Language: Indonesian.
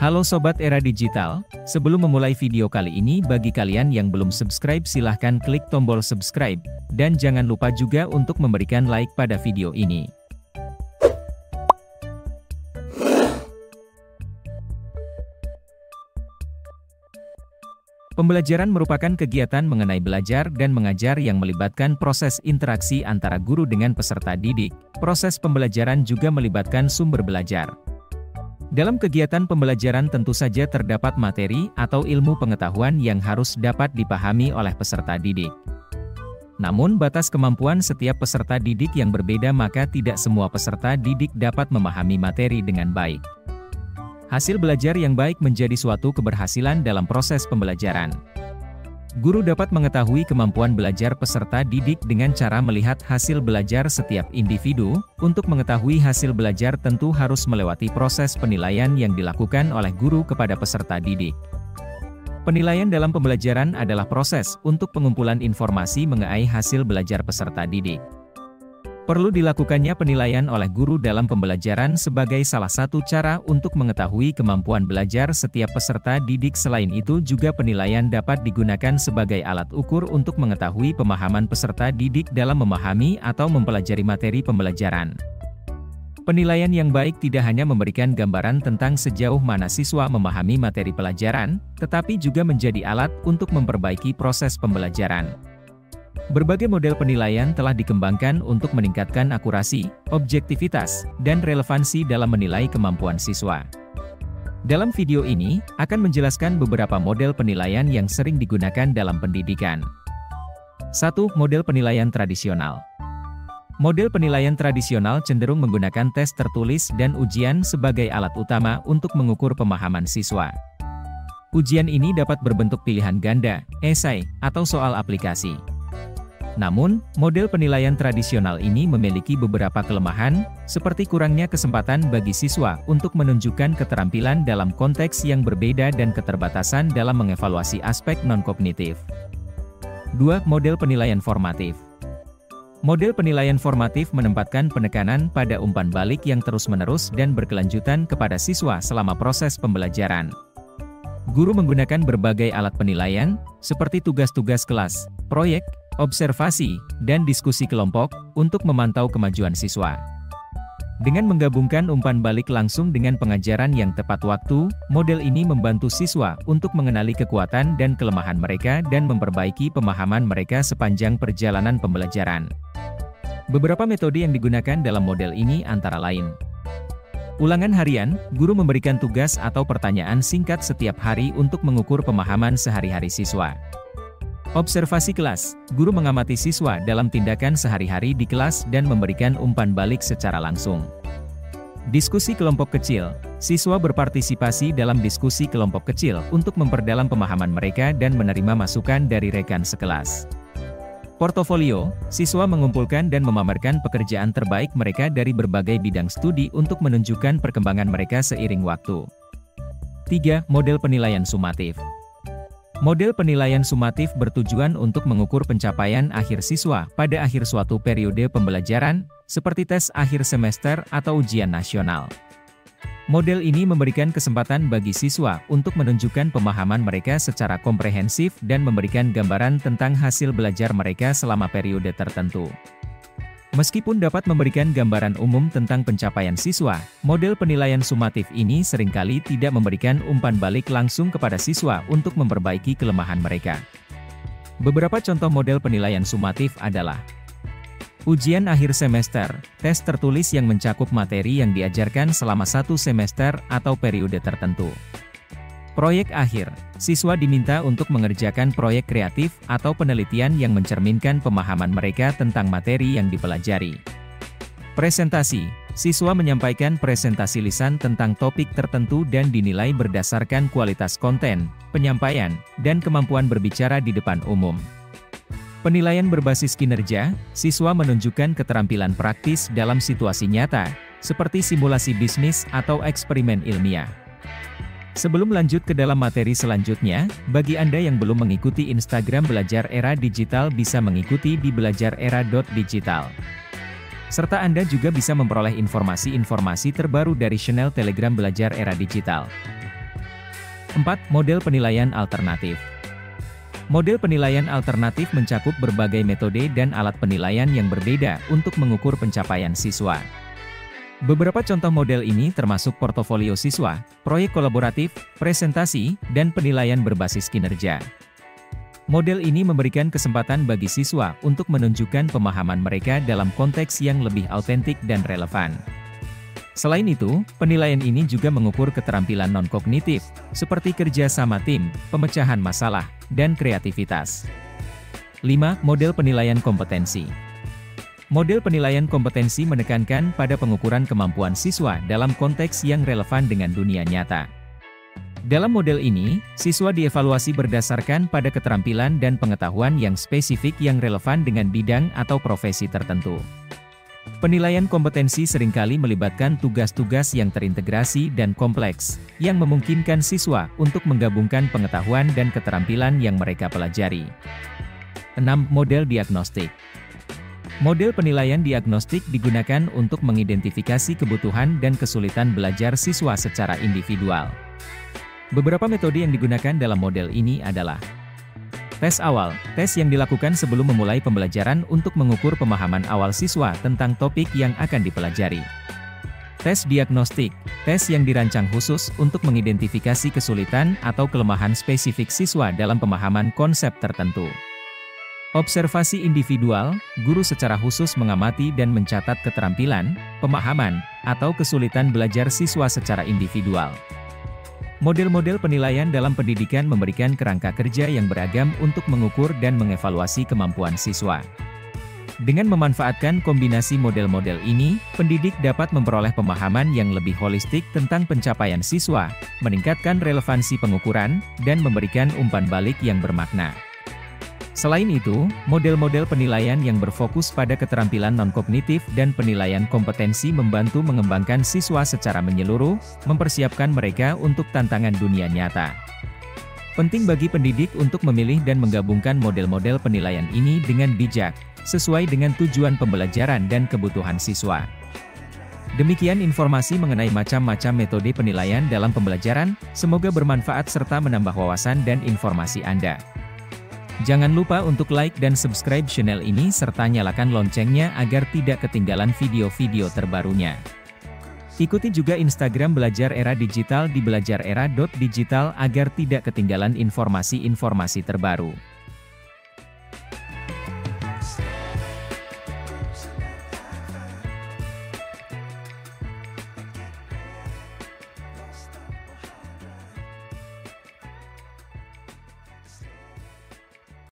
Halo Sobat Era Digital, sebelum memulai video kali ini bagi kalian yang belum subscribe silahkan klik tombol subscribe, dan jangan lupa juga untuk memberikan like pada video ini. Pembelajaran merupakan kegiatan mengenai belajar dan mengajar yang melibatkan proses interaksi antara guru dengan peserta didik. Proses pembelajaran juga melibatkan sumber belajar. Dalam kegiatan pembelajaran tentu saja terdapat materi atau ilmu pengetahuan yang harus dapat dipahami oleh peserta didik. Namun batas kemampuan setiap peserta didik yang berbeda maka tidak semua peserta didik dapat memahami materi dengan baik. Hasil belajar yang baik menjadi suatu keberhasilan dalam proses pembelajaran. Guru dapat mengetahui kemampuan belajar peserta didik dengan cara melihat hasil belajar setiap individu. Untuk mengetahui hasil belajar tentu harus melewati proses penilaian yang dilakukan oleh guru kepada peserta didik. Penilaian dalam pembelajaran adalah proses untuk pengumpulan informasi mengenai hasil belajar peserta didik. Perlu dilakukannya penilaian oleh guru dalam pembelajaran sebagai salah satu cara untuk mengetahui kemampuan belajar setiap peserta didik. Selain itu juga penilaian dapat digunakan sebagai alat ukur untuk mengetahui pemahaman peserta didik dalam memahami atau mempelajari materi pembelajaran. Penilaian yang baik tidak hanya memberikan gambaran tentang sejauh mana siswa memahami materi pelajaran, tetapi juga menjadi alat untuk memperbaiki proses pembelajaran. Berbagai model penilaian telah dikembangkan untuk meningkatkan akurasi, objektivitas, dan relevansi dalam menilai kemampuan siswa. Dalam video ini, akan menjelaskan beberapa model penilaian yang sering digunakan dalam pendidikan. 1. Model penilaian tradisional Model penilaian tradisional cenderung menggunakan tes tertulis dan ujian sebagai alat utama untuk mengukur pemahaman siswa. Ujian ini dapat berbentuk pilihan ganda, esai, atau soal aplikasi. Namun, model penilaian tradisional ini memiliki beberapa kelemahan, seperti kurangnya kesempatan bagi siswa untuk menunjukkan keterampilan dalam konteks yang berbeda dan keterbatasan dalam mengevaluasi aspek non-kognitif. 2. Model penilaian formatif Model penilaian formatif menempatkan penekanan pada umpan balik yang terus-menerus dan berkelanjutan kepada siswa selama proses pembelajaran. Guru menggunakan berbagai alat penilaian, seperti tugas-tugas kelas, proyek, observasi, dan diskusi kelompok, untuk memantau kemajuan siswa. Dengan menggabungkan umpan balik langsung dengan pengajaran yang tepat waktu, model ini membantu siswa untuk mengenali kekuatan dan kelemahan mereka dan memperbaiki pemahaman mereka sepanjang perjalanan pembelajaran. Beberapa metode yang digunakan dalam model ini antara lain Ulangan harian, guru memberikan tugas atau pertanyaan singkat setiap hari untuk mengukur pemahaman sehari-hari siswa. Observasi kelas, guru mengamati siswa dalam tindakan sehari-hari di kelas dan memberikan umpan balik secara langsung. Diskusi kelompok kecil, siswa berpartisipasi dalam diskusi kelompok kecil untuk memperdalam pemahaman mereka dan menerima masukan dari rekan sekelas. Portofolio, siswa mengumpulkan dan memamerkan pekerjaan terbaik mereka dari berbagai bidang studi untuk menunjukkan perkembangan mereka seiring waktu. 3. Model penilaian sumatif Model penilaian sumatif bertujuan untuk mengukur pencapaian akhir siswa pada akhir suatu periode pembelajaran, seperti tes akhir semester atau ujian nasional. Model ini memberikan kesempatan bagi siswa untuk menunjukkan pemahaman mereka secara komprehensif dan memberikan gambaran tentang hasil belajar mereka selama periode tertentu. Meskipun dapat memberikan gambaran umum tentang pencapaian siswa, model penilaian sumatif ini sering kali tidak memberikan umpan balik langsung kepada siswa untuk memperbaiki kelemahan mereka. Beberapa contoh model penilaian sumatif adalah Ujian akhir semester, tes tertulis yang mencakup materi yang diajarkan selama satu semester atau periode tertentu. Proyek akhir, siswa diminta untuk mengerjakan proyek kreatif atau penelitian yang mencerminkan pemahaman mereka tentang materi yang dipelajari. Presentasi, siswa menyampaikan presentasi lisan tentang topik tertentu dan dinilai berdasarkan kualitas konten, penyampaian, dan kemampuan berbicara di depan umum. Penilaian berbasis kinerja, siswa menunjukkan keterampilan praktis dalam situasi nyata, seperti simulasi bisnis atau eksperimen ilmiah. Sebelum lanjut ke dalam materi selanjutnya, bagi Anda yang belum mengikuti Instagram Belajar Era Digital bisa mengikuti di belajarera.digital. Serta Anda juga bisa memperoleh informasi-informasi terbaru dari channel Telegram Belajar Era Digital. 4. Model penilaian alternatif Model penilaian alternatif mencakup berbagai metode dan alat penilaian yang berbeda untuk mengukur pencapaian siswa. Beberapa contoh model ini termasuk portofolio siswa, proyek kolaboratif, presentasi, dan penilaian berbasis kinerja. Model ini memberikan kesempatan bagi siswa untuk menunjukkan pemahaman mereka dalam konteks yang lebih autentik dan relevan. Selain itu, penilaian ini juga mengukur keterampilan non-kognitif, seperti kerja sama tim, pemecahan masalah, dan kreativitas. 5. Model penilaian kompetensi Model penilaian kompetensi menekankan pada pengukuran kemampuan siswa dalam konteks yang relevan dengan dunia nyata. Dalam model ini, siswa dievaluasi berdasarkan pada keterampilan dan pengetahuan yang spesifik yang relevan dengan bidang atau profesi tertentu. Penilaian kompetensi sering kali melibatkan tugas-tugas yang terintegrasi dan kompleks, yang memungkinkan siswa untuk menggabungkan pengetahuan dan keterampilan yang mereka pelajari. 6. Model diagnostik Model penilaian diagnostik digunakan untuk mengidentifikasi kebutuhan dan kesulitan belajar siswa secara individual. Beberapa metode yang digunakan dalam model ini adalah Tes awal, tes yang dilakukan sebelum memulai pembelajaran untuk mengukur pemahaman awal siswa tentang topik yang akan dipelajari. Tes diagnostik, tes yang dirancang khusus untuk mengidentifikasi kesulitan atau kelemahan spesifik siswa dalam pemahaman konsep tertentu. Observasi individual, guru secara khusus mengamati dan mencatat keterampilan, pemahaman, atau kesulitan belajar siswa secara individual. Model-model penilaian dalam pendidikan memberikan kerangka kerja yang beragam untuk mengukur dan mengevaluasi kemampuan siswa. Dengan memanfaatkan kombinasi model-model ini, pendidik dapat memperoleh pemahaman yang lebih holistik tentang pencapaian siswa, meningkatkan relevansi pengukuran, dan memberikan umpan balik yang bermakna. Selain itu, model-model penilaian yang berfokus pada keterampilan non-kognitif dan penilaian kompetensi membantu mengembangkan siswa secara menyeluruh, mempersiapkan mereka untuk tantangan dunia nyata. Penting bagi pendidik untuk memilih dan menggabungkan model-model penilaian ini dengan bijak, sesuai dengan tujuan pembelajaran dan kebutuhan siswa. Demikian informasi mengenai macam-macam metode penilaian dalam pembelajaran, semoga bermanfaat serta menambah wawasan dan informasi Anda. Jangan lupa untuk like dan subscribe channel ini serta nyalakan loncengnya agar tidak ketinggalan video-video terbarunya. Ikuti juga Instagram Belajar Era Digital di belajarera.digital agar tidak ketinggalan informasi-informasi terbaru.